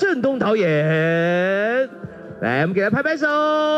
震东导演。来，我们给他拍拍手，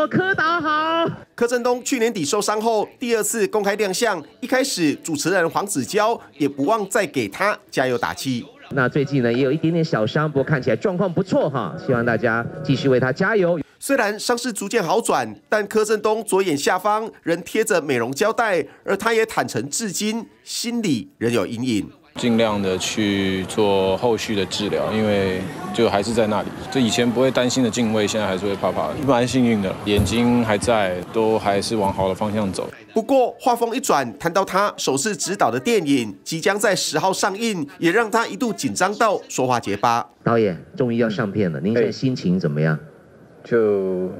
柯导好。柯震东去年底受伤后，第二次公开亮相，一开始主持人黄子佼也不忘再给他加油打气。那最近呢，也有一点点小伤，不过看起来状况不错哈，希望大家继续为他加油。虽然伤势逐渐好转，但柯震东左眼下方仍贴着美容胶带，而他也坦诚，至今心里仍有阴影。尽量的去做后续的治疗，因为就还是在那里。就以前不会担心的敬畏，现在还是会怕怕的。蛮幸运的，眼睛还在，都还是往好的方向走。不过话锋一转，谈到他首次执导的电影即将在十号上映，也让他一度紧张到说话结巴。导演终于要上片了，您现在心情怎么样？就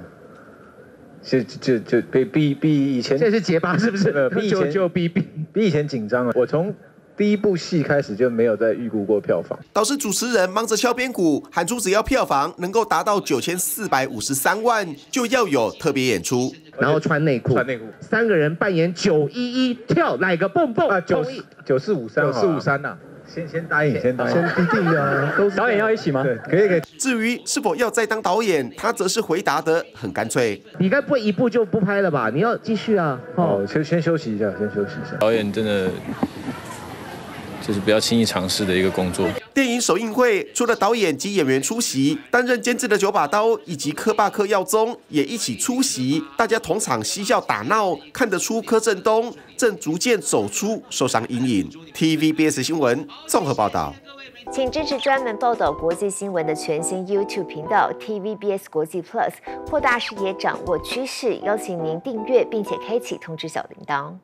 就就就比比比以前，这是结巴是不是？比以前就比比比以前紧张了。我从第一部戏开始就没有再预估过票房。导师主持人忙着敲边鼓，喊出只要票房能够达到九千四百五十三万，就要有特别演出，然后穿内裤，穿内裤，三个人扮演九一一跳哪个蹦蹦啊？九九四五三，九四五三呐。先先答应，先答应，先弟弟啊，都导演要一起吗？对，可以可以。至于是否要再当导演，他则是回答的很干脆。你该不会一部就不拍了吧？你要继续啊。哦，先先休息一下，先休息一下。导演真的。就是不要轻易尝试的一个工作。电影首映会除了导演及演员出席，担任监制的九把刀以及柯霸柯耀宗也一起出席，大家同场嬉笑打闹，看得出柯震东正逐渐走出受伤阴影。TVBS 新闻综合报道，请支持专门报道国际新闻的全新 YouTube 频道 TVBS 国际 Plus，扩大视野，掌握趋势。邀请您订阅并且开启通知小铃铛。